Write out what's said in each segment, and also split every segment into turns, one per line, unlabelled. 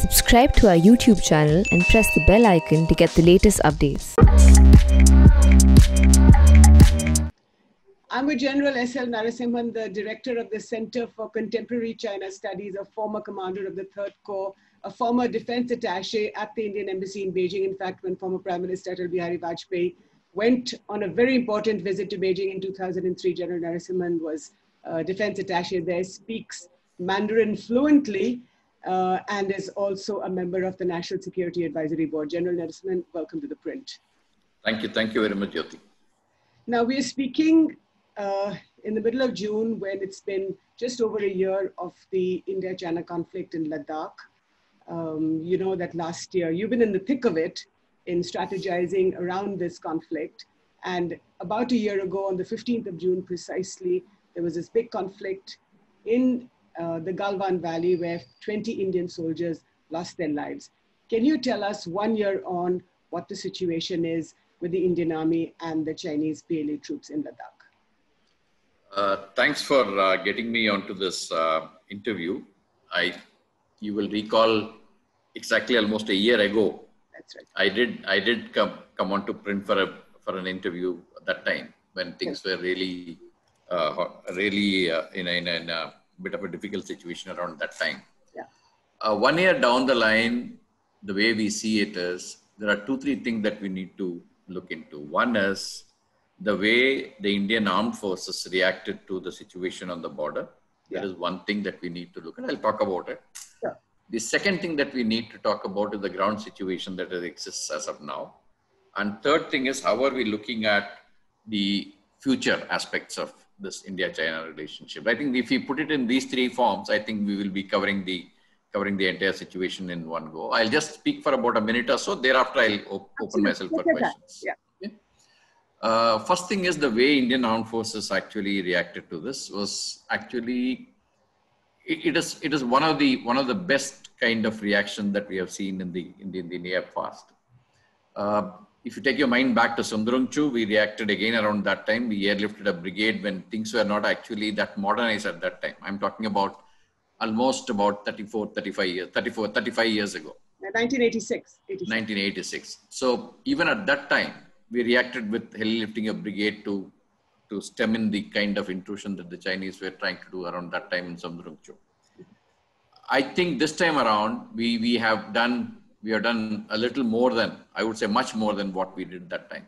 Subscribe to our YouTube channel and press the bell icon to get the latest updates.
I'm with General S.L. Narasimhan, the director of the Center for Contemporary China Studies, a former commander of the Third Corps, a former defense attache at the Indian Embassy in Beijing. In fact, when former Prime Minister Atal Bihari Vajpayee went on a very important visit to Beijing in 2003, General Narasimhan was uh, defense attache there, speaks Mandarin fluently, uh, and is also a member of the National Security Advisory Board. General Narasimhan, welcome to the print.
Thank you. Thank you very much, Jyoti.
Now, we are speaking uh, in the middle of June when it's been just over a year of the India China conflict in Ladakh. Um, you know that last year you've been in the thick of it in strategizing around this conflict. And about a year ago, on the 15th of June precisely, there was this big conflict in the Galwan Valley where 20 Indian soldiers lost their lives. Can you tell us one year on what the situation is with the Indian Army and the Chinese PLA troops in Ladakh?
Uh, thanks for uh, getting me onto this uh, interview. I, you will recall exactly almost a year ago.
That's right.
I did I did come come on to print for a for an interview at that time when things were really uh, hot- really uh, in, a, in, a, in a bit of a difficult situation around that time.
Yeah.
Uh, one year down the line, the way we see it is there are two three things that we need to look into. One is the way the Indian armed forces reacted to the situation on the border. That
Yeah.
is one thing that we need to look at. I'll talk about it.
Sure.
The second thing that we need to talk about is the ground situation that exists as of now. And third thing is how are we looking at the future aspects of this India-China relationship? I think if we put it in these three forms, I think we will be covering the covering the entire situation in one go. I'll just speak for about a minute or so. Thereafter, I'll op- open myself for
Take your time.
questions.
Yeah.
Okay. Uh, first thing is the way Indian armed forces actually reacted to this was actually it, it is it is one of the one of the best kind of reaction that we have seen in the in the, in the near past. Uh, if you take your mind back to Sumdorong Chu, we reacted again around that time. We airlifted a brigade when things were not actually that modernized at that time. I'm talking about almost about 34, 35 years, 34, 35 years ago.
1986. 86.
1986. So even at that time, we reacted with heli lifting a brigade to to stem in the kind of intrusion that the Chinese were trying to do around that time in Sumdorong Chu. I think this time around, we we have done we have done a little more than I would say much more than what we did that time.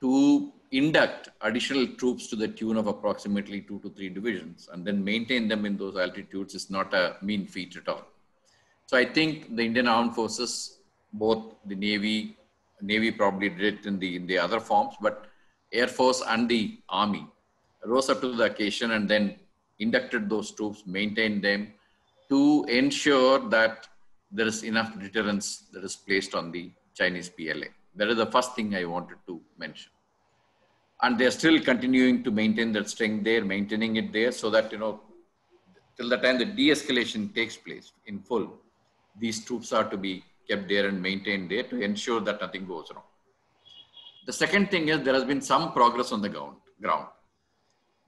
To induct additional troops to the tune of approximately two to three divisions and then maintain them in those altitudes is not a mean feat at all. So I think the Indian Armed Forces, both the Navy, Navy probably did it in the in the other forms, but Air Force and the Army rose up to the occasion and then inducted those troops, maintained them to ensure that there is enough deterrence that is placed on the Chinese PLA. That is the first thing I wanted to mention. And they're still continuing to maintain that strength there, maintaining it there so that, you know, till the time the de-escalation takes place in full, these troops are to be kept there and maintained there to ensure that nothing goes wrong. The second thing is there has been some progress on the ground. ground.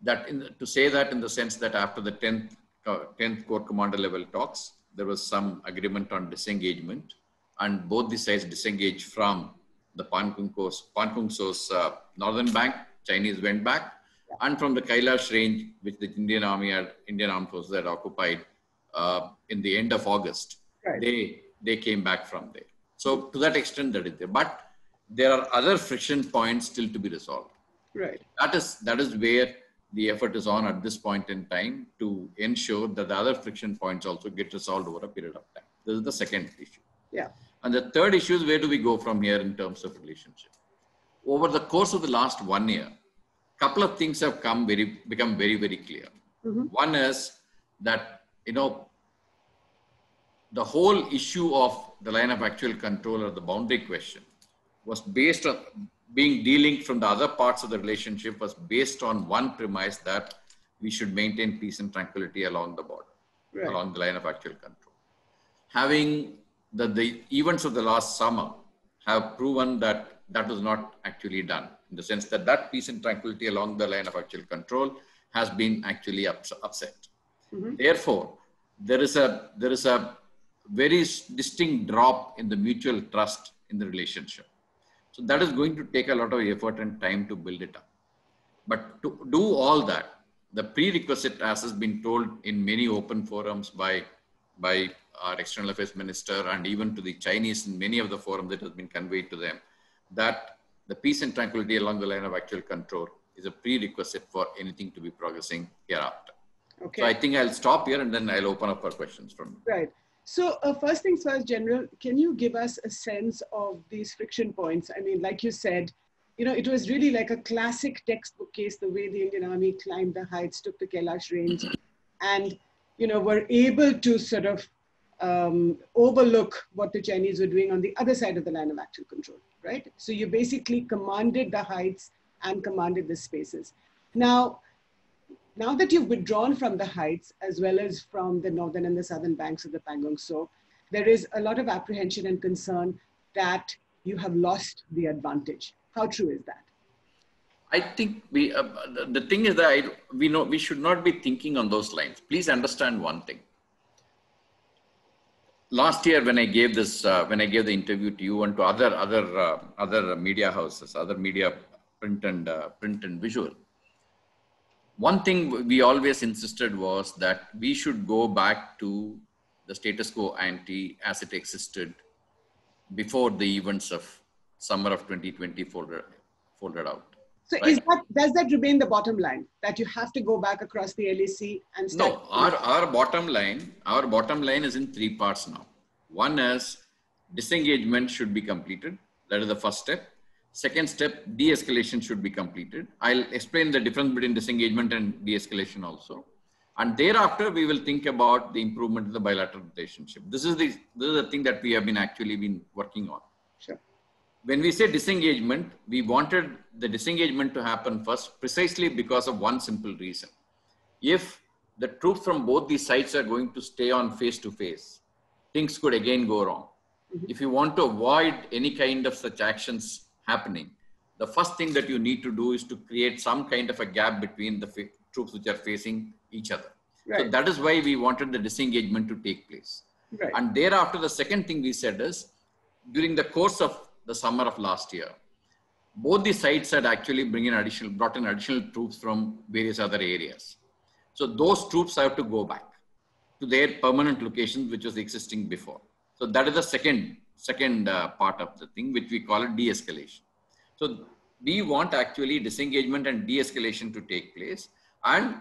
That to say that in the sense that after the 10th, uh, 10th Corps Commander level talks, there was some agreement on disengagement and both the sides disengaged from the Pangong coast, So's uh, northern bank, Chinese went back, and from the Kailash range, which the Indian Army had, Indian Armed Forces had occupied uh, in the end of August,
Right.
they they came back from there. So to that extent, that is there. But there are other friction points still to be resolved.
Right.
That is that is where the effort is on at this point in time to ensure that the other friction points also get resolved over a period of time. This is the second issue.
Yeah.
And the third issue is where do we go from here in terms of relationship? Over the course of the last one year, a couple of things have come very become very very clear.
Mhm.
One is that you know the whole issue of the line of actual control or the boundary question was based on being dealing from the other parts of the relationship was based on one premise that we should maintain peace and tranquility along the border,
Right.
along the line of actual control. Having the, the events of the last summer have proven that that was not actually done in the sense that that peace and tranquility along the line of actual control has been actually ups- upset.
Mhm.
Therefore, there is a there is a very distinct drop in the mutual trust in the relationship. So that is going to take a lot of effort and time to build it up. But to do all that, the prerequisite, as has been told in many open forums by, by our external affairs minister and even to the Chinese in many of the forums that has been conveyed to them, that the peace and tranquility along the line of actual control is a prerequisite for anything to be progressing hereafter. Okay. So I think I'll stop here and then I'll open up for questions from
you. Right. So uh, first things first, General, can you give us a sense of these friction points? I mean, like you said, you know, it was really like a classic textbook case, the way the Indian Army climbed the heights, took the Kailash Range, and, you know, were able to sort of um, overlook what the Chinese were doing on the other side of the line of actual control, right? So you basically commanded the heights and commanded the spaces. Now, now that you've withdrawn from the heights as well as from the northern and the southern banks of the Pangong So, there is a lot of apprehension and concern that you have lost the advantage. How true is that?
I think we, uh, the thing is that I, we know we should not be thinking on those lines. Please understand one thing. Last year, when I gave this, uh, when I gave the interview to you and to other other uh, other media houses, other media print and uh, print and visual, one thing we always insisted was that we should go back to the status quo ante as it existed before the events of summer of 2020 folded, folded out.
So right? is that, does that remain the bottom line that you have to go back across the LAC and
start? No, our, our bottom line, our bottom line is in three parts now. One is disengagement should be completed. That is the first step. Second step, de-escalation should be completed. I'll explain the difference between disengagement and de-escalation also. And thereafter, we will think about the improvement of the bilateral relationship. This is the, this is the thing that we have been actually been working on.
Sure.
When we say disengagement, we wanted the disengagement to happen first precisely because of one simple reason. If the troops from both these sides are going to stay on face to face, things could again go wrong. Mm -hmm. If you want to avoid any kind of such actions happening, the first thing that you need to do is to create some kind of a gap between the troops which are facing each other. Right. So that is why we wanted the disengagement to take place. Right. And thereafter, the second thing we said is during the course of the summer of last year, both the sides had actually bring in additional, brought in additional troops from various other areas. So those troops have to go back to their permanent locations, which was existing before. So that is the second second uh, part of the thing, which we call it de-escalation. So we want actually disengagement and de-escalation to take place. And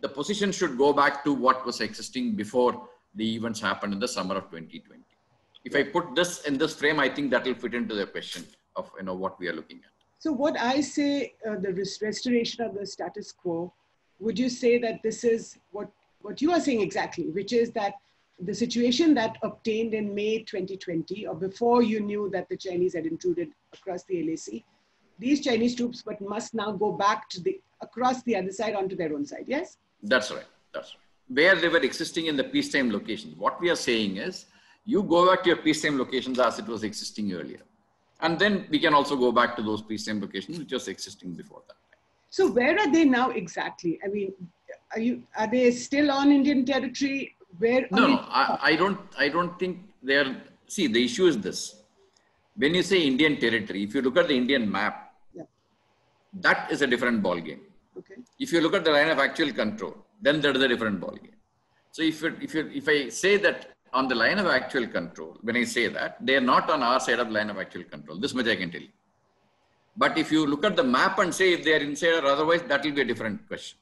the position should go back to what was existing before the events happened in the summer of 2020. If I put this in this frame, I think that will fit into the question of you know what we are looking at.
So what I say, uh, the restoration of the status quo, would you say that this is what, what you are saying exactly, which is that the situation that obtained in May 2020, or before you knew that the Chinese had intruded across the LAC, these Chinese troops but must now go back to the across the other side onto their own side. Yes.
That's right. That's right. Where they were existing in the peacetime locations. What we are saying is, you go back to your peacetime locations as it was existing earlier, and then we can also go back to those peacetime locations which was existing before that.
So where are they now exactly? I mean, are you are they still on Indian territory? Where
no, no I, I don't i don't think they're see the issue is this. When you say indian territory if you look at the indian map
yeah.
that is a different ball game
okay.
If you look at the line of actual control then that is a different ball game so if you, if you, if i say that on the line of actual control when i say that they are not on our side of the line of actual control. This much i can tell you. But if you look at the map and say if they are inside or otherwise that will be a different question.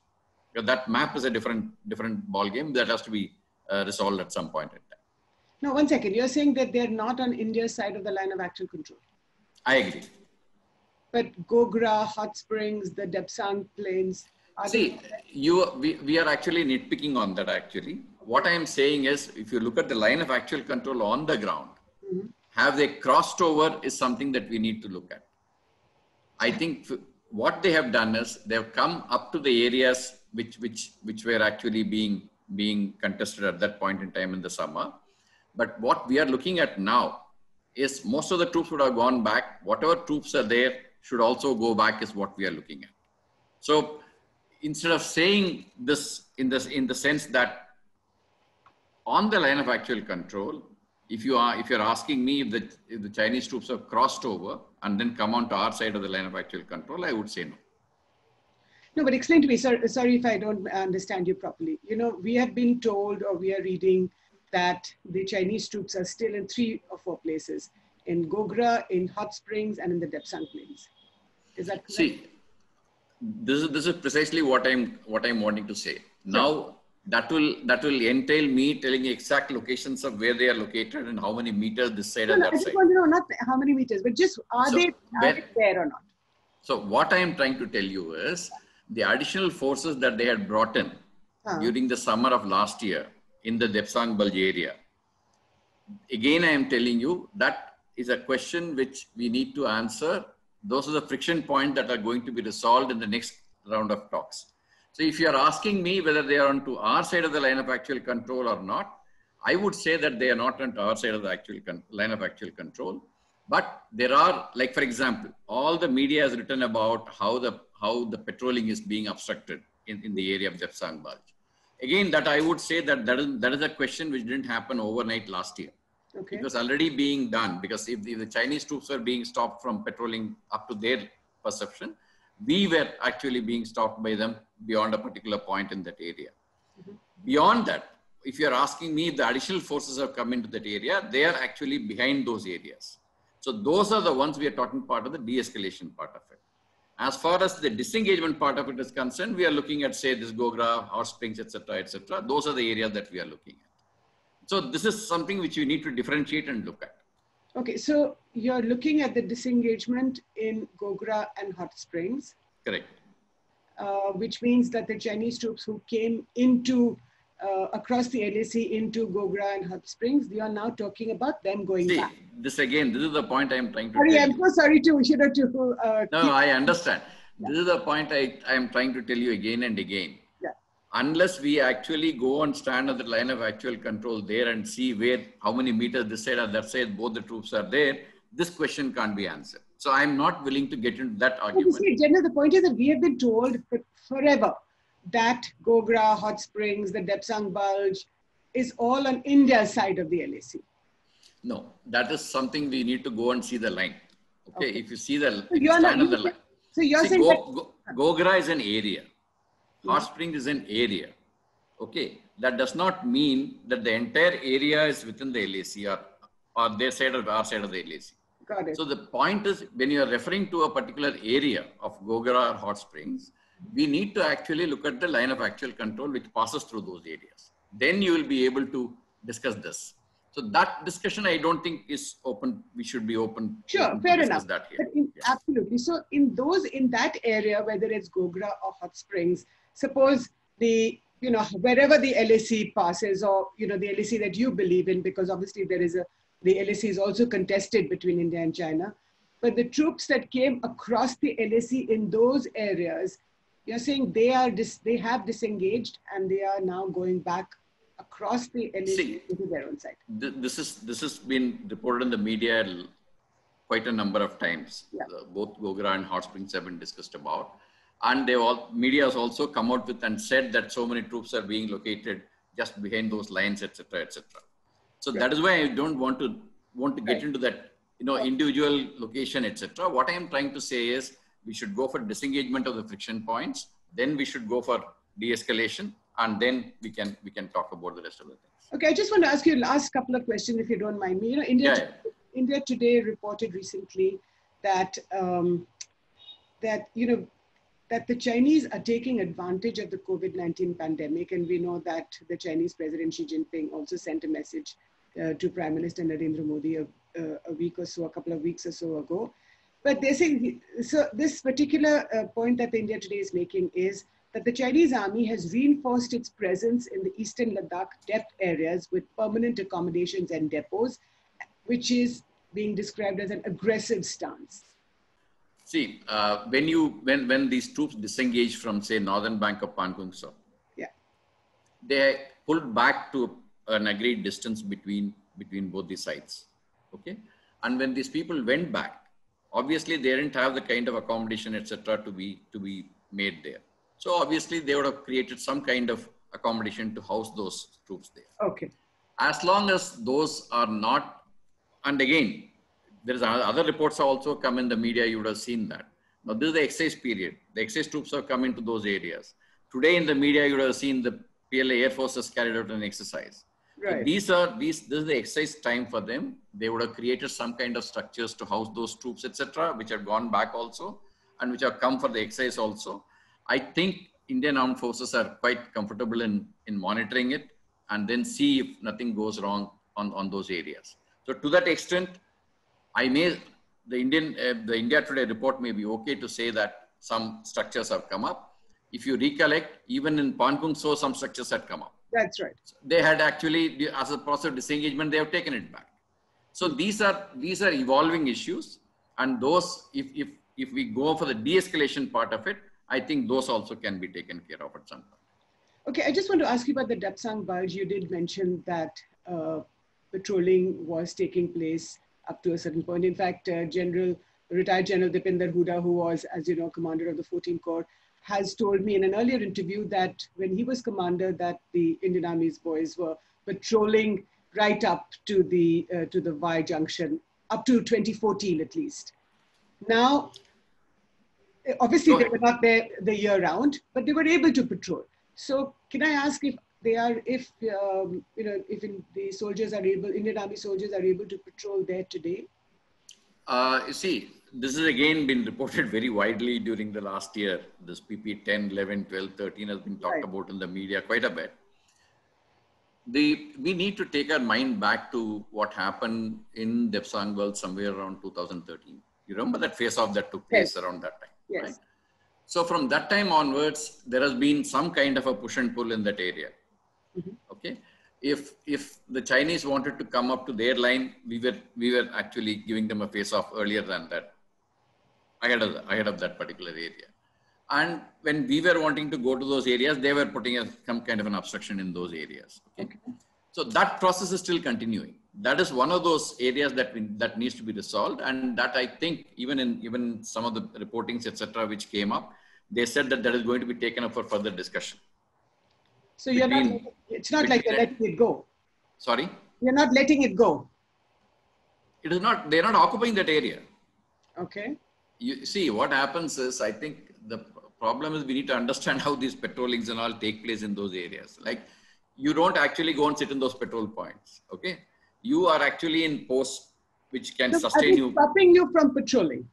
Because that map is a different different ball game that has to be uh, resolved at some point in time.
Now, one second. You're saying that they're not on India's side of the line of actual control.
I agree.
But Gogra, Hot Springs, the Depsang Plains.
See, you we, we are actually nitpicking on that actually. What I am saying is, if you look at the line of actual control on the ground, mm -hmm. have they crossed over is something that we need to look at. I think what they have done is they have come up to the areas which which which were actually being being contested at that point in time in the summer. But what we are looking at now is most of the troops would have gone back. Whatever troops are there should also go back is what we are looking at. So instead of saying this in this in the sense that on the line of actual control, if you are if you're asking me if the if the Chinese troops have crossed over and then come on to our side of the line of actual control, I would say no.
No, but explain to me. Sorry, sorry if I don't understand you properly. You know, we have been told or we are reading that the Chinese troops are still in three or four places in Gogra, in Hot Springs, and in the Depsang Plains. Is that correct?
See, this is this is precisely what I'm what I'm wanting to say. Now that will that will entail me telling you exact locations of where they are located and how many meters this side
No,
and
no, I
that
just
side.
want to know not how many meters, but just are
So,
they are they there or not?
So what I am trying to tell you is the additional forces that they had brought in
Huh.
during the summer of last year in the Depsang Bulge area. Again, I am telling you that is a question which we need to answer. Those are the friction points that are going to be resolved in the next round of talks. So if you are asking me whether they are onto our side of the line of actual control or not, I would say that they are not on our side of the actual line of actual control. But there are, like for example, all the media has written about how the how the patrolling is being obstructed in, in the area of Depsang Bulge. Again, that I would say that that is that is a question which didn't happen overnight last year.
Okay.
It was already being done because if the, the Chinese troops were being stopped from patrolling up to their perception, we were actually being stopped by them beyond a particular point in that area. Mm-hmm. Beyond that, if you're asking me if the additional forces have come into that area, they are actually behind those areas. So those are the ones we are talking part of the de-escalation part of it. As far as the disengagement part of it is concerned, we are looking at say this Gogra, Hot Springs, etc., etc. Those are the areas that we are looking at. So this is something which you need to differentiate and look at.
Okay, so you're looking at the disengagement in Gogra and Hot Springs,
Correct.
uh, which means that the Chinese troops who came into uh, across the LAC into Gogra and Hot Springs, we are now talking about them going
See,
back.
this again, this is the point I am trying to
Sorry, I'm
you.
so sorry to you know to uh,
No, I understand. This is the point I, I am trying to tell you again and again.
Yeah.
Unless we actually go and stand at the line of actual control there and see where, how many meters this side or that side, both the troops are there, this question can't be answered. So I'm not willing to get into that
But you
argument.
see, Jenna, the point is that we have been told forever that Gogra, Hot Springs, the Depsang Bulge is all on India's side of the LAC.
No, that is something we need to go and see the line. Okay,
Okay.
if you see the,
So
you
you're not,
on the line.
so you're
See,
saying
Go,
that,
Go, Gogra is an area. Hot Spring is an area. Okay, that does not mean that the entire area is within the LAC or, or their side or our side of the LAC.
got it.
So the point is when you are referring to a particular area of Gogra or Hot Springs, we need to actually look at the line of actual control which passes through those areas. Then you will be able to discuss this. So that discussion, I don't think is open. We should be open.
Sure,
open to
fair
discuss
enough.
That here.
In,
Yeah.
Absolutely. So in those, in that area, whether it's Gogra or Hot Springs, suppose the, you know, wherever the LAC passes or, you know, the LAC that you believe in, because obviously there is a, the LAC is also contested between India and China. But the troops that came across the LAC in those areas, you're saying they are dis, they have disengaged and they are now going back across the
See,
into their own side.
Th- this is this has been reported in the media quite a number of times.
Yeah.
Uh, both Gogra and Hot Springs have been discussed about, and they all media has also come out with and said that so many troops are being located just behind those lines, etc., etc. So that is why I don't want to want to get
Right.
into that you know individual location, etc. What I am trying to say is we should go for disengagement of the friction points, then we should go for de-escalation, and then we can we can talk about the rest of the things.
Okay, I just want to ask you last couple of questions, if you don't mind me. You know, India,
Yeah,
India Today reported recently that um, that you know that the Chinese are taking advantage of the COVID-19 pandemic, and we know that the Chinese President Xi Jinping also sent a message uh, to Prime Minister Narendra Modi a, a, a week or so, a couple of weeks or so ago. But they're saying so. This particular uh, point that India Today is making is that the Chinese army has reinforced its presence in the eastern Ladakh depth areas with permanent accommodations and depots, which is being described as an aggressive stance.
See, uh, when you when when these troops disengage from say northern bank of Pangong So,
Yeah.
they pulled back to an agreed distance between between both the sides. Okay, and when these people went back, obviously they didn't have the kind of accommodation etc. to be to be made there. So obviously they would have created some kind of accommodation to house those troops there.
Okay.
As long as those are not, and again, there is other reports have also come in the media. You would have seen that. Now this is the exercise period. The exercise troops have come into those areas. Today in the media, you would have seen the PLA Air Force has carried out an exercise. Right. These are these. This is the exercise time for them. They would have created some kind of structures to house those troops, etc., which have gone back also, and which have come for the exercise also. I think Indian Armed Forces are quite comfortable in in monitoring it and then see if nothing goes wrong on on those areas. So to that extent, I may the Indian uh, the India Today report may be okay to say that some structures have come up. If you recollect, even in Pangong So, some structures had come up.
That's right.
They had actually, as a process of disengagement, they have taken it back. So these are these are evolving issues, and those, if if if we go for the de-escalation part of it, I think those also can be taken care of at some point.
Okay, I just want to ask you about the Depsang Bulge. You did mention that uh, patrolling was taking place up to a certain point. In fact, uh, General retired General Deependra Hooda, who was, as you know, commander of the 14th Corps, has told me in an earlier interview that when he was commander, that the Indian Army's boys were patrolling right up to the uh, to the Y junction, up to 2014 at least. Now, obviously they were not there the year round, but they were able to patrol. So, can I ask if they are, if um, you know, if the soldiers are able, Indian Army soldiers are able to patrol there today?
Uh, you see, this has again been reported very widely during the last year. This PP 10, 11, 12, 13 has been talked right. about in the media quite a bit. The, we need to take our mind back to what happened in Depsang Bulge somewhere around 2013. You remember that face off that took place yes. around that time?
Yes. Right?
So from that time onwards, there has been some kind of a push and pull in that area. Mm-hmm. Okay if if the Chinese wanted to come up to their line, we were we were actually giving them a face off earlier than that ahead of, ahead of that particular area. And when we were wanting to go to those areas, they were putting a, some kind of an obstruction in those areas. Okay? okay. So that process is still continuing. That is one of those areas that we, that needs to be resolved, and that I think even in even some of the reportings, etc., which came up, they said that that is going to be taken up for further discussion.
So you're between, not. It's not like you're letting it go.
Sorry.
You're not letting it go.
It is not. They're not occupying that area.
Okay
you see what happens is i think the problem is we need to understand how these patrollings and all take place in those areas. Like you don't actually go and sit in those patrol points okay? You are actually in posts which can sustain you.
stopping you from patrolling?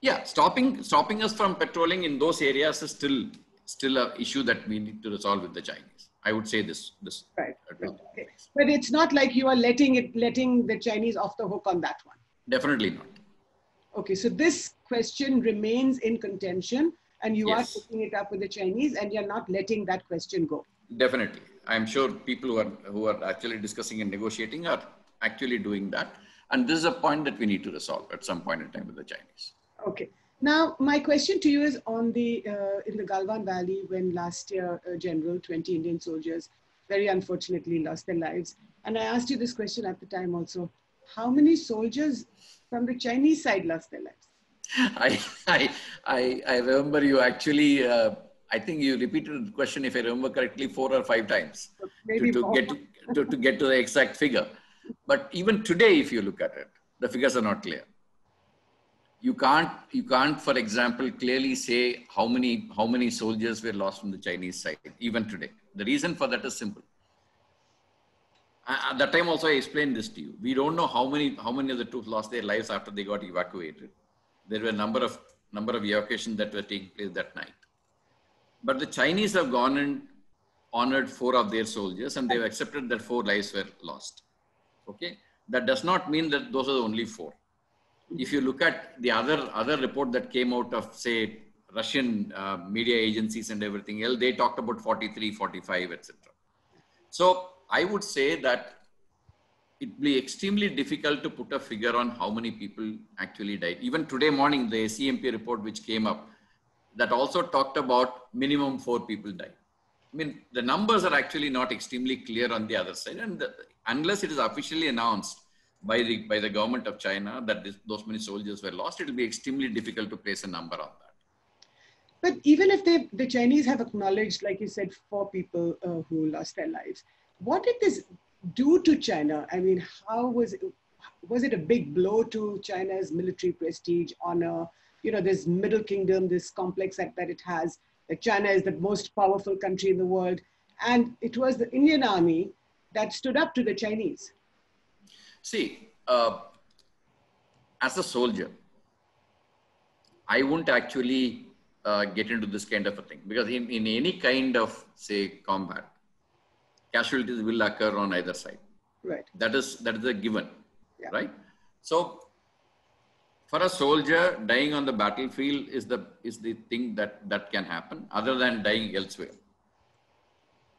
Yeah stopping stopping us from patrolling in those areas is still still a issue that we need to resolve with the chinese. I would say this this.
Right, uh, right. Okay. but it's not like you are letting it letting the chinese off the hook on that one?
Definitely not
Okay, so this question remains in contention and you yes. are picking it up with the Chinese and you're not letting that question go.
Definitely. I'm sure people who are, who are actually discussing and negotiating are actually doing that. And this is a point that we need to resolve at some point in time with the Chinese.
Okay. Now, my question to you is on the, uh, in the Galwan Valley, when last year, uh, General, 20 Indian soldiers very unfortunately lost their lives. And I asked you this question at the time also. How many soldiers from the Chinese side lost their lives.
I, I, I, I remember you actually, uh, I think you repeated the question, if I remember correctly, four or five times
Maybe
to, to get to, to, to get to the exact figure. But even today, if you look at it, the figures are not clear. You can't, you can't, for example, clearly say how many, how many soldiers were lost from the Chinese side, even today. The reason for that is simple at that time also I explained this to you. We don't know how many how many of the troops lost their lives after they got evacuated. There were a number of number of evacuations that were taking place that night. But the Chinese have gone and honored four of their soldiers and they've accepted that four lives were lost. Okay. That does not mean that those are the only four. If you look at the other other report that came out of say Russian uh, media agencies and everything else, they talked about 43, 45, etc. So I would say that it'd be extremely difficult to put a figure on how many people actually died. Even today morning, the CMP report which came up, that also talked about minimum four people died. I mean, the numbers are actually not extremely clear on the other side, and the, unless it is officially announced by the by the government of China that this, those many soldiers were lost, it will be extremely difficult to place a number on that.
But even if they, the Chinese have acknowledged, like you said, four people uh, who lost their lives, what did this do to China? I mean, how was it, was it a big blow to China's military prestige, honor? You know, this Middle Kingdom, this complex that, that it has, that China is the most powerful country in the world. And it was the Indian army that stood up to the Chinese.
See, uh, as a soldier, I won't actually uh, get into this kind of a thing because in, in any kind of, say, combat, casualties will occur on either side.
Right.
That is that is a given,
Yeah.
right? So, for a soldier, dying on the battlefield is the is the thing that that can happen, other than dying elsewhere.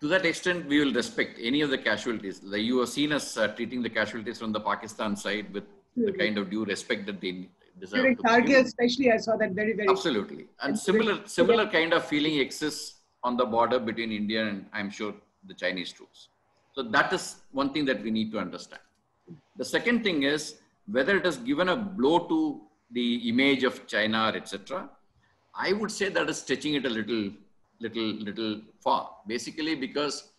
To that extent, we will respect any of the casualties. Like you have seen us uh, treating the casualties from the Pakistan side with the
Mhm.
kind of due respect that they deserve.
During Kargil, especially, I saw that very, very.
Absolutely. And
And
similar similar kind of feeling exists on the border between India and I'm sure the Chinese troops. So that is one thing that we need to understand. The second thing is whether it has given a blow to the image of China, etc. I would say that is stretching it a little, little, little far. Basically, because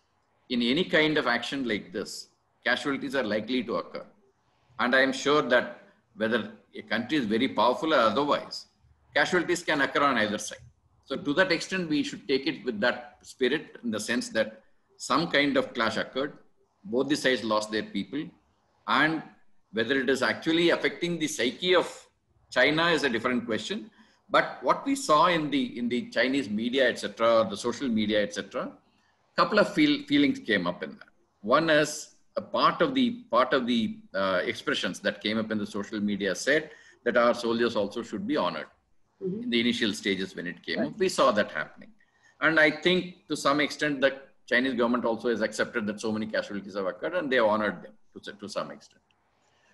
in any kind of action like this, casualties are likely to occur. And I am sure that whether a country is very powerful or otherwise, casualties can occur on either side. So to that extent, we should take it with that spirit in the sense that some kind of clash occurred, both the sides lost their people, and whether it is actually affecting the psyche of China is a different question. But what we saw in the in the Chinese media, etc., or the social media, etc., a couple of feel, feelings came up in that. One is a part of the part of the uh, expressions that came up in the social media said that our soldiers also should be honored
Mhm.
in the initial stages when it came
Right.
up. We saw that happening, and I think to some extent the Chinese government also has accepted that so many casualties have occurred, and they have honored them to, to some extent.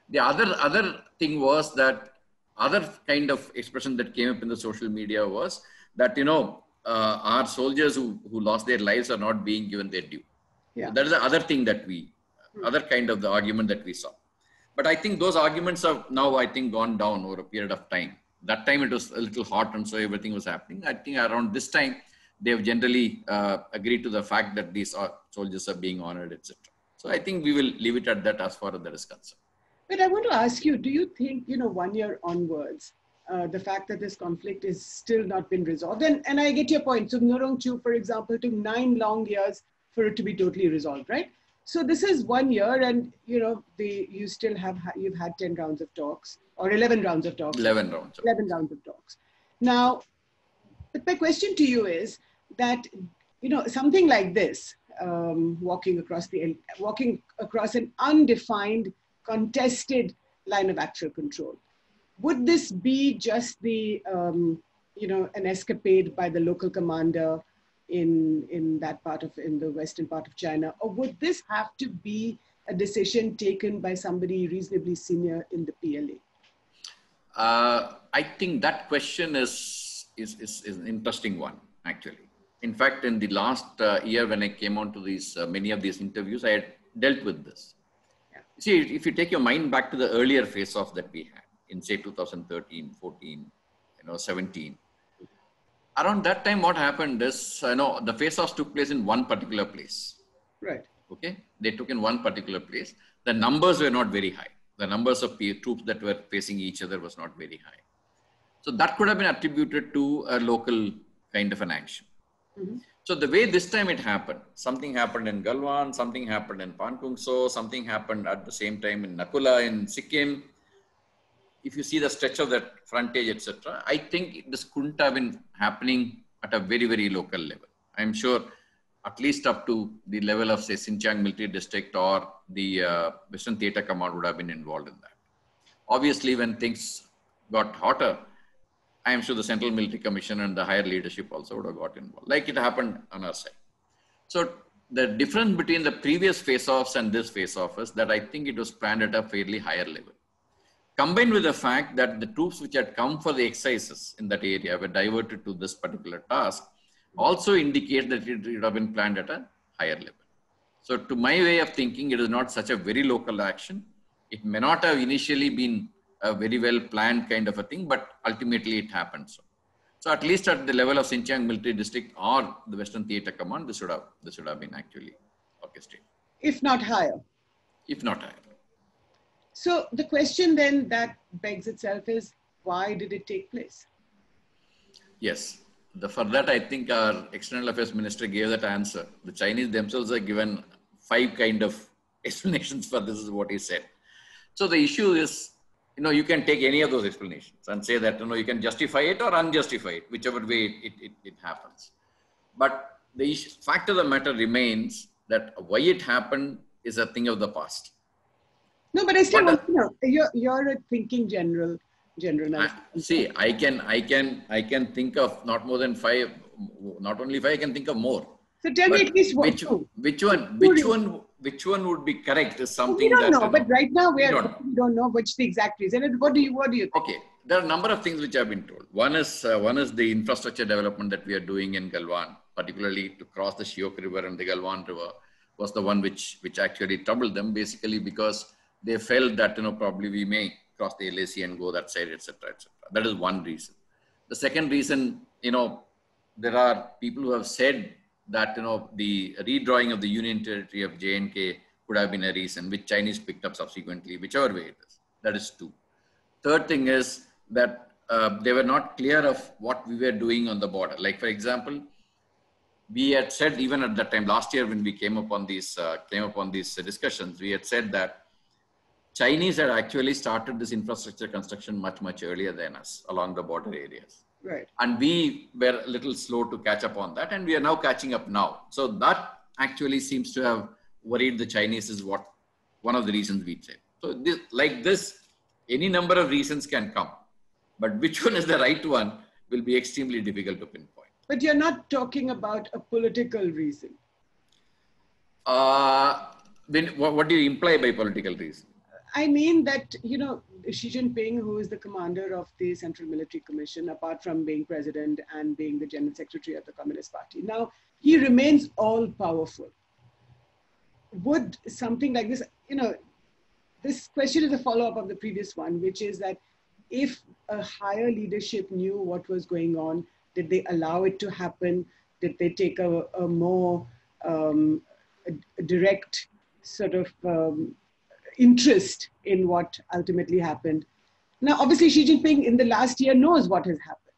The other other thing was that other kind of expression that came up in the social media was that you know uh, our soldiers who, who lost their lives are not being given their due.
Yeah.
So that is the other thing that we, other kind of the argument that we saw. But I think those arguments have now, I think, gone down over a period of time. That time it was a little hot and so everything was happening. I think around this time, they have generally uh, agreed to the fact that these soldiers are being honored, etc. So I think we will leave it at that as far as that is concerned.
But I want to ask you, do you think, you know, one year onwards, uh, the fact that this conflict is still not been resolved, and, and I get your point. Sumdorong Chu, for example, took nine long years for it to be totally resolved, right? So this is one year, and you know, the you still have you've had ten rounds of talks or eleven rounds of talks.
11 rounds.
11 rounds of talks. Now, but my question to you is that, you know, something like this, um, walking across the, walking across an undefined, contested line of actual control, would this be just the, um, you know, an escapade by the local commander in, in that part of, in the western part of China, or would this have to be a decision taken by somebody reasonably senior in the PLA?
Uh, I think that question is, is, is, is an interesting one, actually. In fact, in the last uh, year when I came on to these, uh, many of these interviews, I had dealt with this.
Yeah.
See, if you take your mind back to the earlier face-off that we had in, say, 2013, 14, you know, 17, around that time, what happened is, you know, the face-offs took place in one particular place.
Right.
Okay, they took in one particular place. The numbers were not very high. The numbers of troops that were facing each other was not very high. So that could have been attributed to a local kind of an action.
Mhm.
So the way this time it happened, something happened in Galwan, something happened in Pangong So, something happened at the same time in Naku La in Sikkim. If you see the stretch of that frontage, etc., I think this couldn't have been happening at a very, very local level. I'm sure at least up to the level of, say, Xinjiang military district or the uh, Western Theatre Command would have been involved in that. Obviously, when things got hotter, I am sure the Central Military Commission and the higher leadership also would have got involved, like it happened on our side. So the difference between the previous face-offs and this face-off is that I think it was planned at a fairly higher level. Combined with the fact that the troops which had come for the exercises in that area were diverted to this particular task, also indicate that it would have been planned at a higher level. So to my way of thinking, it is not such a very local action. It may not have initially been a very well planned kind of a thing, but ultimately it happened so. So at least at the level of Xinjiang military district or the Western Theatre Command, this should have this should have been actually orchestrated.
If not higher.
if not higher.
So the question then that begs itself is why did it take place?
Yes. The, for that, I think our external affairs minister gave that answer. The Chinese themselves are given five kind of explanations for this is what he said. So the issue is, you know, you can take any of those explanations and say that, you know, you can justify it or unjustify it, whichever way it, it, it happens. But the fact of the matter remains that why it happened is a thing of the past.
No, but I still want to know, you're, you're a thinking general general
I, see i can i can i can think of not more than five not only five i can think of more
so tell me at least one
which, which one which one which one would be correct is something
we don't
that,
know but right now we, are,
don't
we don't know which the exact reason and what do you what do you think?
okay there are a number of things which i've been told one is uh, one is the infrastructure development that we are doing in galwan particularly to cross the Shyok river and the galwan river was the one which which actually troubled them basically because they felt that you know probably we may cross the LAC and go that side, etc., etc. That is one reason. The second reason, you know, there are people who have said that you know the redrawing of the union territory of J&K could have been a reason, which Chinese picked up subsequently, whichever way it is. That is two. Third thing is that uh, they were not clear of what we were doing on the border. Like for example, we had said even at that time last year when we came upon these uh, came upon these discussions, we had said that Chinese had actually started this infrastructure construction much, much earlier than us along the border areas.
Right.
And we were a little slow to catch up on that, and we are now catching up now. So that actually seems to have worried the Chinese, is what one of the reasons we'd say. So, this, like this, any number of reasons can come, but which one is the right one will be extremely difficult to pinpoint.
But you're not talking about a political reason.
Uh, when, what, what do you imply by political reason?
I mean that, you know, Xi Jinping, who is the commander of the Central Military Commission, apart from being president and being the general secretary of the Communist Party, now he remains all powerful. Would something like this, you know, this question is a follow up of the previous one, which is that if a higher leadership knew what was going on, did they allow it to happen? Did they take a, a more um, a, direct sort of um, interest in what ultimately happened. Now, obviously, Xi Jinping in the last year knows what has happened.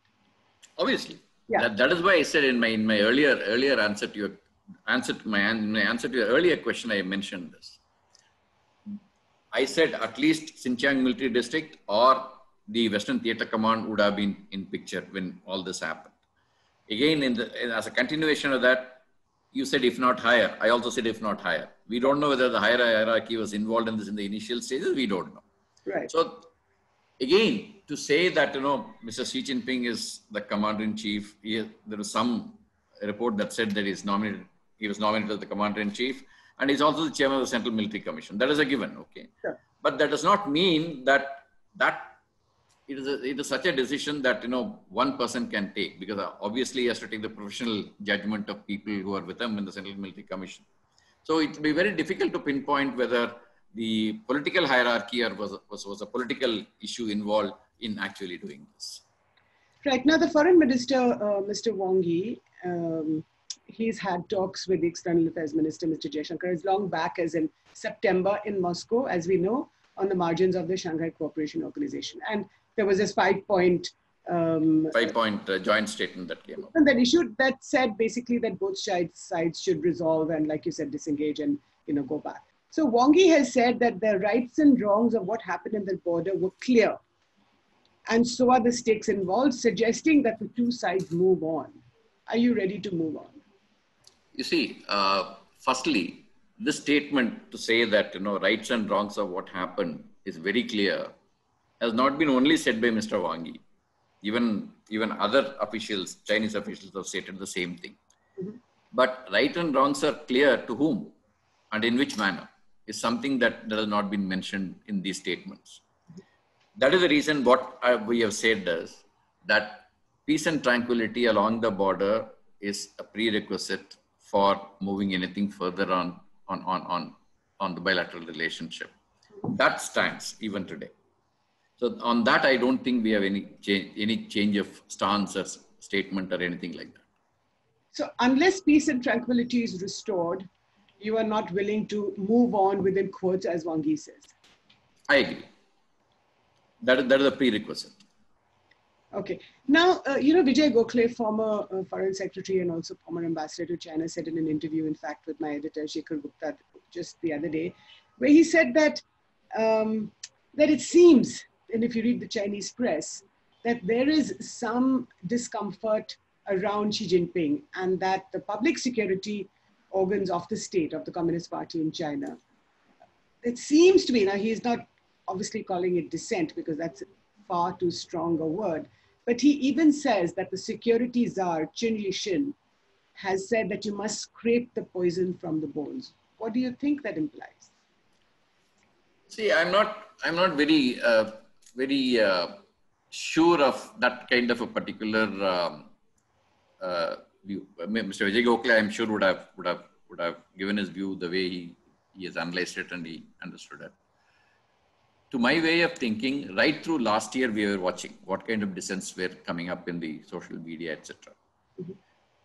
Obviously,
yeah.
That, that is why I said in my in my earlier earlier answer to your answer to my, my answer to your earlier question, I mentioned this. I said at least Xinjiang military district or the Western Theater Command would have been in picture when all this happened. Again, in the, as a continuation of that, you said if not higher. I also said if not higher. We don't know whether the higher hierarchy was involved in this in the initial stages. We don't know.
Right.
So again, to say that you know Mr. Xi Jinping is the commander in chief, he, there was some report that said that he's nominated. He was nominated as the commander in chief, and he's also the chairman of the Central Military Commission. That is a given. Okay.
Sure.
But that does not mean that that it is, a, it is such a decision that you know one person can take because obviously he has to take the professional judgment of people who are with him in the Central Military Commission. So it will be very difficult to pinpoint whether the political hierarchy or was, was, was a political issue involved in actually doing this.
Right now, the foreign minister, uh, Mr. Wang Yi, um, he's had talks with the external affairs minister, Mr. Jaishankar, as long back as in September in Moscow, as we know, on the margins of the Shanghai Cooperation Organization. And there was this five point um,
five point uh, joint statement that came up.
and that issued that said basically that both sides sides should resolve and like you said disengage and you know go back. So Wang Yi has said that the rights and wrongs of what happened in the border were clear. And so are the stakes involved suggesting that the two sides move on. Are you ready to move on?
You see uh, firstly this statement to say that you know rights and wrongs of what happened is very clear has not been only said by Mr. Wang Yi. Even, even other officials, Chinese officials have stated the same thing. Mm-hmm. But right and wrongs are clear to whom and in which manner is something that, that has not been mentioned in these statements. That is the reason what I, we have said is that peace and tranquility along the border is a prerequisite for moving anything further on, on, on, on, on the bilateral relationship. That stands even today. So on that, I don't think we have any change, any change of stance or statement or anything like that.
So unless peace and tranquility is restored, you are not willing to move on within quotes, as Wang Yi says.
I agree. That is, that is a prerequisite.
Okay. Now, uh, you know, Vijay Gokhale, former uh, foreign secretary and also former ambassador to China, said in an interview, in fact, with my editor, Shekhar Gupta, just the other day, where he said that, um, that it seems, and if you read the Chinese press, that there is some discomfort around Xi Jinping and that the public security organs of the state, of the Communist Party in China, it seems to me, now he's not obviously calling it dissent because that's far too strong a word, but he even says that the security czar, Chen Yixin, has said that you must scrape the poison from the bones. What do you think that implies?
See, I'm not, I'm not very, uh, very uh, sure of that kind of a particular um, uh, view. Mr. Vijay Gokhale, I'm sure would have, would have, would have given his view the way he, he has analyzed it and he understood it to my way of thinking, right through last year, we were watching what kind of dissents were coming up in the social media, etc. Mm-hmm.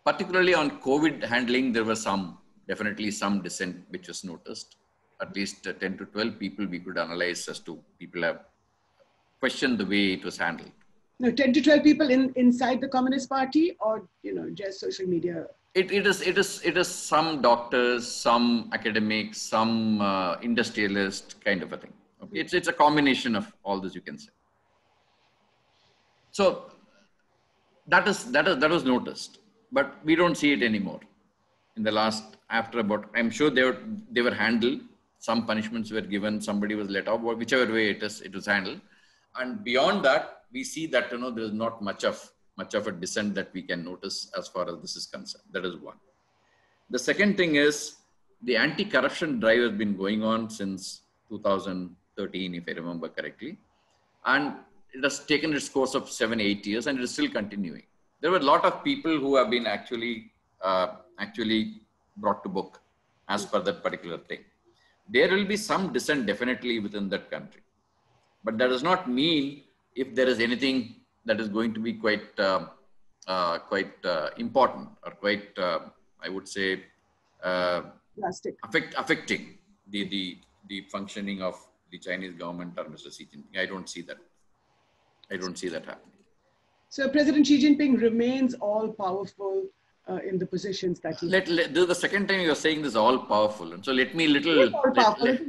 Particularly on COVID handling, there was some, definitely some dissent which was noticed. At least uh, 10 to 12 people we could analyze as to people have questioned the way it was handled.
No, 10 to 12 people in, inside the Communist Party or, you know, just social media?
It, it, is, it, is, it is some doctors, some academics, some uh, industrialists kind of a thing. Okay, it's it's a combination of all this you can say. So that is that is that was noticed, but we don't see it anymore. In the last after about, I'm sure they were they were handled. Some punishments were given. Somebody was let off. Whichever way it is, it was handled. And beyond that, we see that you know there is not much of much of a dissent that we can notice as far as this is concerned. That is one. The second thing is the anti-corruption drive has been going on since 2013, if I remember correctly. And it has taken its course of seven, eight years, and it is still continuing. There were a lot of people who have been actually uh, actually brought to book as per that particular thing. There will be some dissent definitely within that country, but that does not mean if there is anything that is going to be quite uh, uh, quite uh, important or quite uh, I would say uh, affect, affecting the, the the functioning of the Chinese government or Mr. Xi Jinping. I don't see that. I don't see that happening.
So President Xi Jinping remains all powerful uh, in the positions that he.
Let, let, this is the second time you are saying this all powerful, and so let me little. Let, let,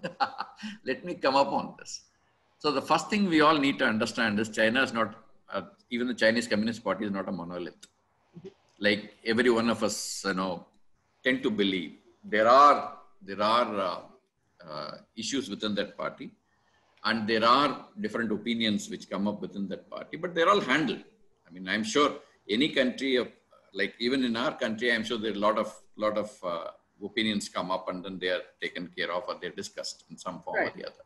let, me come up on this. So the first thing we all need to understand is China is not, uh, even the Chinese Communist Party is not a monolith. Like every one of us, you know, tend to believe there are there are uh, uh, issues within that party. And there are different opinions which come up within that party, but they're all handled. I mean, I'm sure any country of, like even in our country, I'm sure there are a lot of, lot of uh, opinions come up and then they are taken care of or they're discussed in some form right. or the other.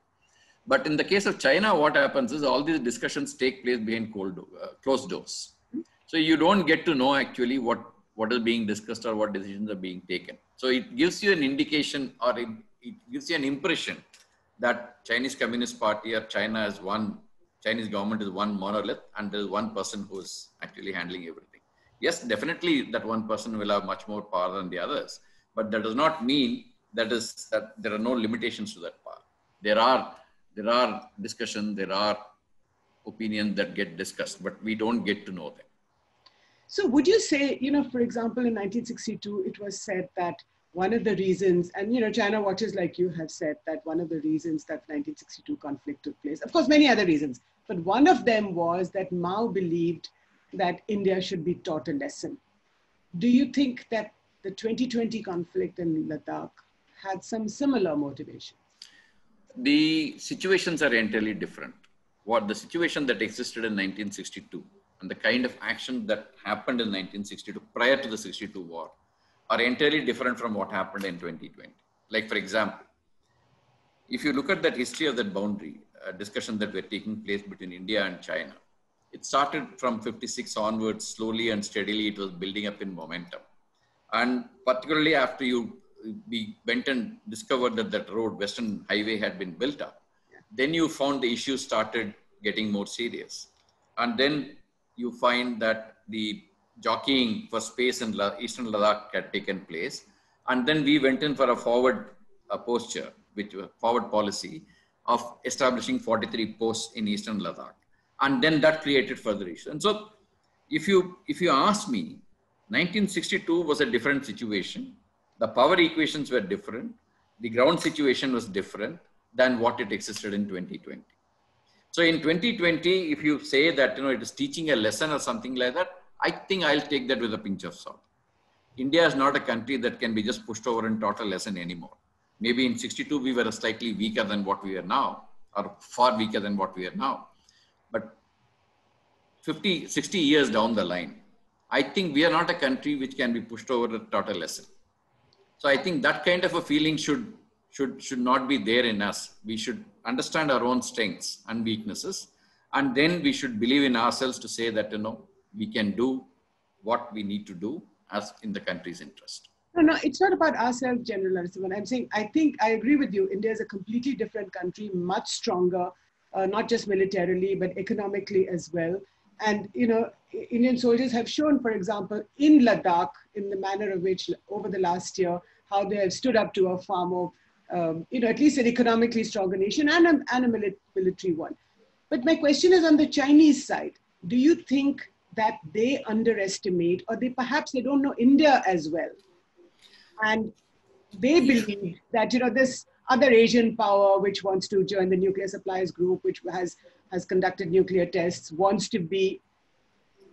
But in the case of China, what happens is all these discussions take place behind cold, uh, closed doors. So you don't get to know actually what, what is being discussed or what decisions are being taken. So it gives you an indication or it it gives you an impression that Chinese Communist Party or China is one, Chinese government is one monolith and there is one person who is actually handling everything. Yes, definitely that one person will have much more power than the others, but that does not mean that is that there are no limitations to that power. There are there are discussions, there are opinions that get discussed, but we don't get to know them.
So would you say, you know, for example, in 1962, it was said that one of the reasons, and you know, China watchers like you have said that one of the reasons that 1962 conflict took place, of course, many other reasons, but one of them was that Mao believed that India should be taught a lesson. Do you think that the 2020 conflict in Ladakh had some similar motivations?
The situations are entirely different. What the situation that existed in 1962 and the kind of action that happened in 1962 prior to the 62 war are entirely different from what happened in 2020. Like, for example, if you look at that history of that boundary uh, discussion that were taking place between India and China, it started from 56 onwards, slowly and steadily, it was building up in momentum. And particularly after you we went and discovered that that road, Western Highway, had been built up, yeah. then you found the issues started getting more serious. And then you find that the jockeying for space in Eastern Ladakh had taken place. And then we went in for a forward uh, posture, which was forward policy of establishing 43 posts in Eastern Ladakh. And then that created further issues. And so if you, if you ask me, 1962 was a different situation. The power equations were different. The ground situation was different than what it existed in 2020. So in 2020, if you say that you know it is teaching a lesson or something like that, I think I'll take that with a pinch of salt. India is not a country that can be just pushed over and taught a lesson anymore. Maybe in 62 we were slightly weaker than what we are now, or far weaker than what we are now. But 50, 60 years down the line, I think we are not a country which can be pushed over and taught a lesson. So I think that kind of a feeling should should should not be there in us. We should understand our own strengths and weaknesses, and then we should believe in ourselves to say that you know we can do what we need to do as in the country's interest.
No, no, it's not about ourselves, General Narasimhan. I'm saying I think I agree with you. India is a completely different country, much stronger, uh, not just militarily but economically as well. And you know, Indian soldiers have shown, for example, in Ladakh, in the manner of which over the last year, how they have stood up to a far more, um, you know, at least an economically stronger nation and a, and a military one. But my question is on the Chinese side. Do you think that they underestimate or they perhaps they don't know India as well? And they believe that, you know, this other Asian power which wants to join the nuclear suppliers group, which has, has conducted nuclear tests, wants to be,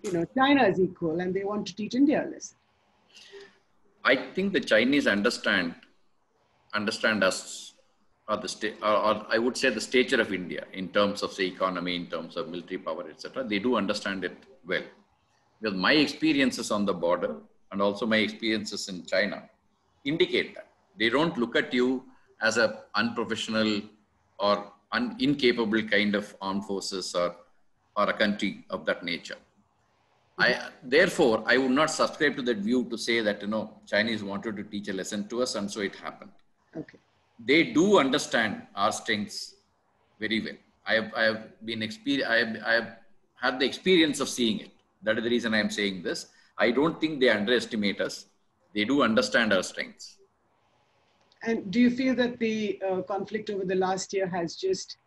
you know, China's equal and they want to teach India a lesson.
I think the Chinese understand understand us or the or, or, I would say the stature of India in terms of the economy, in terms of military power, etc. They do understand it well. Because my experiences on the border and also my experiences in China indicate that they don't look at you as a unprofessional or un- incapable kind of armed forces or or a country of that nature. I, therefore, I would not subscribe to that view to say that, you know, Chinese wanted to teach a lesson to us and so it happened.
Okay.
They do understand our strengths very well. I have, I have been experience, I have, I have had the experience of seeing it. That is the reason I am saying this. I don't think they underestimate us. They do understand our strengths.
And do you feel that the uh, conflict over the last year has just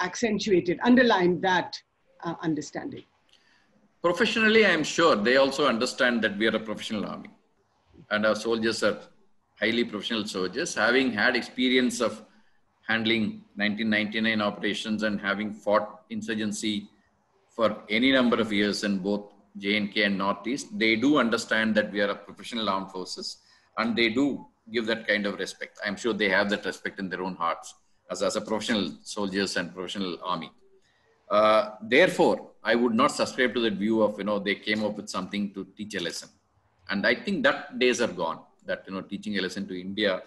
accentuated, underlined that uh, understanding?
Professionally, I'm sure they also understand that we are a professional army and our soldiers are highly professional soldiers, having had experience of handling 1999 operations and having fought insurgency for any number of years in both J&K and Northeast, they do understand that we are a professional armed forces and they do give that kind of respect. I'm sure they have that respect in their own hearts as, as a professional soldiers and professional army. Uh, therefore, I would not subscribe to that view of, you know, they came up with something to teach a lesson. And I think that days are gone, that, you know, teaching a lesson to India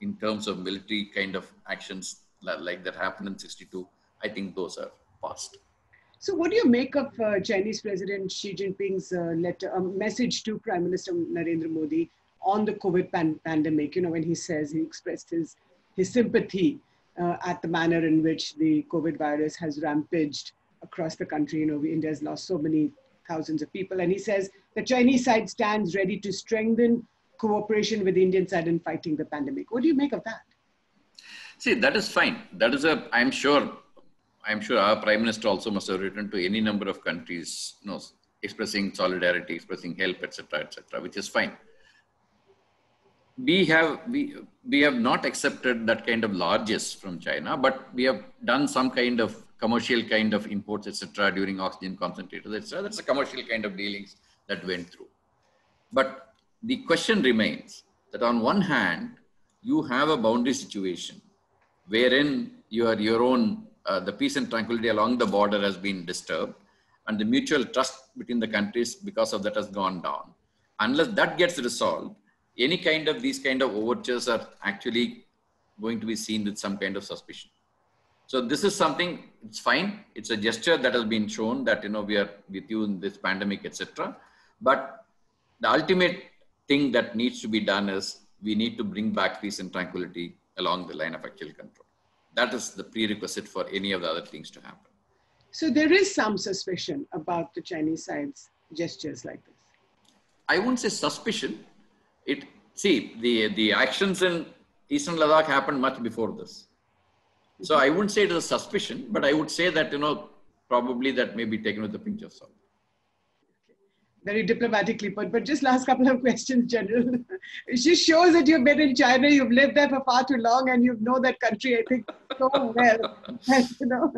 in terms of military kind of actions like that happened in 62, I think those are past.
So, what do you make of uh, Chinese President Xi Jinping's uh, letter, um, message to Prime Minister Narendra Modi on the COVID pan- pandemic? You know, when he says he expressed his his sympathy uh, at the manner in which the COVID virus has rampaged across the country. You know, India has lost so many thousands of people. And he says the Chinese side stands ready to strengthen cooperation with the Indian side in fighting the pandemic. What do you make of that?
See, that is fine. That is a, I'm sure, I'm sure our prime minister also must have written to any number of countries, you know, expressing solidarity, expressing help, etc., etc., which is fine we have we we have not accepted that kind of largesse from China, but we have done some kind of commercial kind of imports, etc., during oxygen concentrators, etc. That's a commercial kind of dealings that went through. But the question remains that on one hand, you have a boundary situation wherein your your own uh, the peace and tranquility along the border has been disturbed, and the mutual trust between the countries because of that has gone down. Unless that gets resolved, any kind of these kind of overtures are actually going to be seen with some kind of suspicion. So this is something, it's fine. It's a gesture that has been shown that, you know, we are with you in this pandemic, etc. But the ultimate thing that needs to be done is we need to bring back peace and tranquility along the line of actual control. That is the prerequisite for any of the other things to happen.
So there is some suspicion about the Chinese side's gestures like this.
I won't say suspicion it See, the, the actions in Eastern Ladakh happened much before this. So I wouldn't say it is a suspicion, but I would say that, you know, probably that may be taken with a pinch of salt.
Very diplomatically put, but just last couple of questions, General. it just shows that you've been in China, you've lived there for far too long, and you know that country, I think, so well. you know.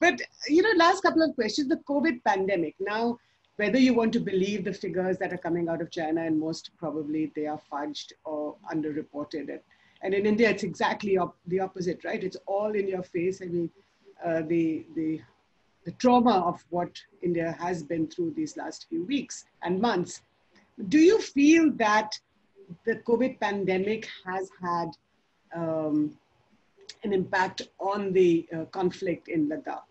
But, you know, last couple of questions the COVID pandemic. Now, whether you want to believe the figures that are coming out of China, and most probably they are fudged or underreported. And, and in India, it's exactly op- the opposite, right? It's all in your face. I mean, uh, the, the, the trauma of what India has been through these last few weeks and months. Do you feel that the COVID pandemic has had um, an impact on the uh, conflict in Ladakh?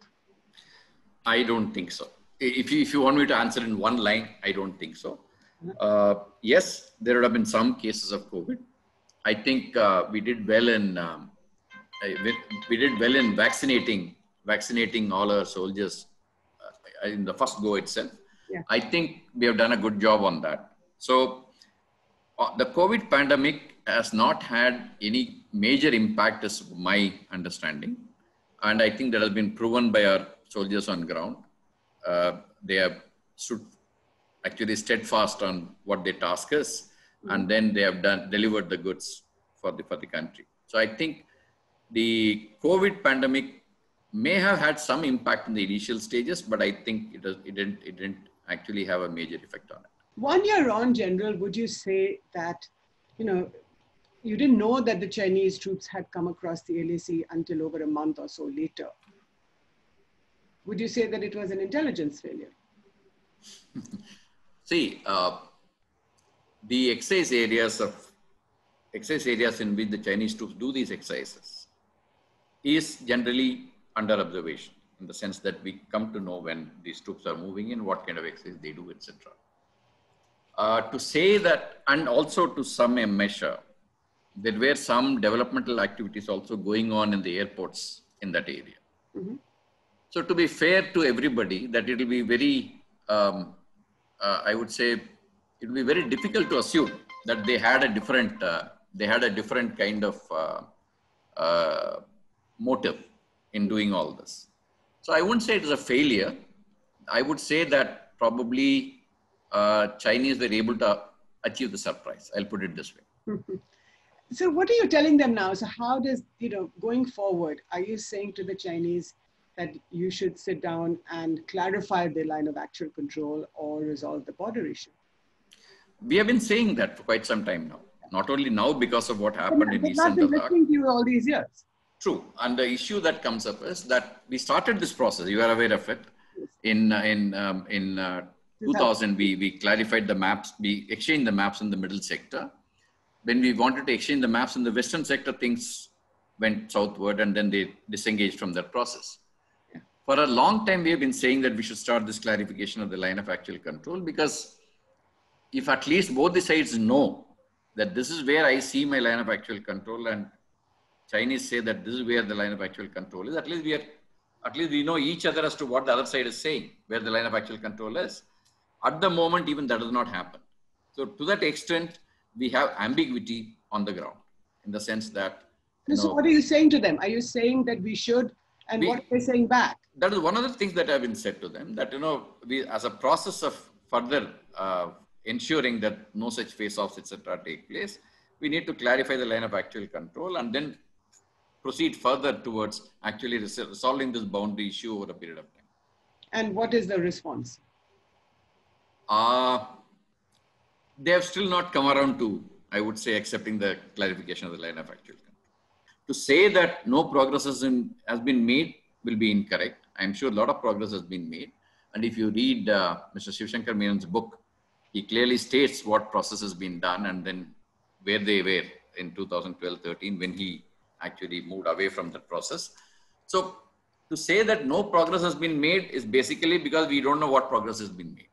I don't think so. If you, if you want me to answer in one line, I don't think so. Uh, yes, there would have been some cases of COVID. I think uh, we did well in um, we, did well in vaccinating vaccinating all our soldiers uh, in the first go itself. Yeah. I think we have done a good job on that. So uh, the COVID pandemic has not had any major impact, is my understanding, and I think that has been proven by our soldiers on ground. Uh, they have stood actually steadfast on what their task is. And then they have done delivered the goods for the for the country. So I think the COVID pandemic may have had some impact in the initial stages, but I think it, it didn't it didn't actually have a major effect on it.
One year on, General, would you say that you know you didn't know that the Chinese troops had come across the LAC until over a month or so later? would you say that it was an intelligence failure?
See, uh, the exercise areas of exercise areas in which the Chinese troops do these exercises is generally under observation in the sense that we come to know when these troops are moving in, what kind of exercise they do, etc. Uh, to say that, and also to some measure, there were some developmental activities also going on in the airports in that area. Mm-hmm. So to be fair to everybody, that it will be very, um, uh, I would say, it will be very difficult to assume that they had a different, uh, they had a different kind of uh, uh motive in doing all this. So I wouldn't say it is a failure. I would say that probably uh, Chinese were able to achieve the surprise. I'll put it this way.
so what are you telling them now? So how does, you know, going forward, are you saying to the Chinese, that you should sit down and clarify the line of actual control or resolve the border issue.
We have been saying that for quite some time now. Not only now because of what happened in East Eastern
been listening to you all these years.
True. And the issue that comes up is that we started this process. You are aware of it. In uh, in um, in uh, 2000, we we clarified the maps. We exchanged the maps in the middle sector. When we wanted to exchange the maps in the western sector, things went southward, and then they disengaged from that process. For a long time, we have been saying that we should start this clarification of the line of actual control because if at least both the sides know that this is where I see my line of actual control and Chinese say that this is where the line of actual control is, at least we are, at least we know each other as to what the other side is saying, where the line of actual control is. At the moment, even that does not happen. So to that extent, we have ambiguity on the ground in the sense that.
so know, what are you saying to them? Are you saying that we should and we, what are they saying back?
That is one of the things that have been said to them that, you know, we, as a process of further uh, ensuring that no such face-offs, etc., take place, we need to clarify the line of actual control and then proceed further towards actually resolving this boundary issue over a period of time.
And what is the response?
Uh, they have still not come around to, I would say, accepting the clarification of the line of actual control. to say that no progress has been, has been made will be incorrect. I'm sure a lot of progress has been made. And if you read uh, Mr. Shivshankar Menon's book, he clearly states what process has been done and then where they were in 2012-13 when he actually moved away from that process. So to say that no progress has been made is basically because we don't know what progress has been made.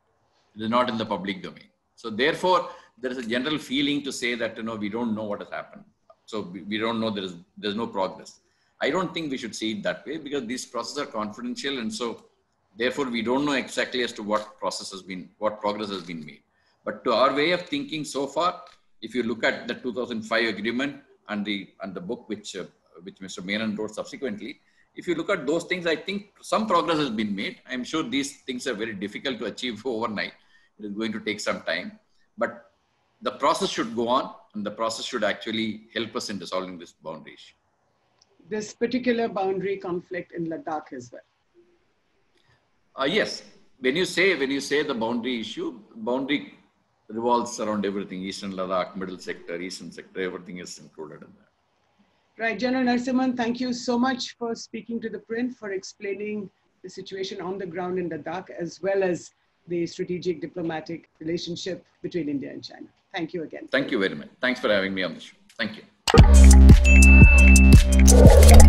It is not in the public domain. So therefore, there is a general feeling to say that you know we don't know what has happened. So we, don't know there is there's no progress. I don't think we should see it that way because these processes are confidential and so therefore we don't know exactly as to what process has been, what progress has been made. But to our way of thinking so far, if you look at the 2005 agreement and the and the book which uh, which Mr. Menon wrote subsequently, if you look at those things, I think some progress has been made. I'm sure these things are very difficult to achieve overnight. It is going to take some time, but the process should go on, and the process should actually help us in resolving this boundary issue.
This particular boundary conflict in Ladakh as well.
Uh, yes, when you say when you say the boundary issue, boundary revolves around everything: eastern Ladakh, middle sector, eastern sector. Everything is included in that.
Right, General Narasimhan, thank you so much for speaking to the print, for explaining the situation on the ground in Ladakh, as well as the strategic diplomatic relationship between India and China. Thank you again.
Thank you very much. Thanks for having me on the show. Thank you.